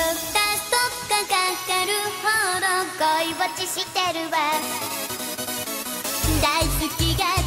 と二つとかかるほど恋落ちしてるわ。大好きが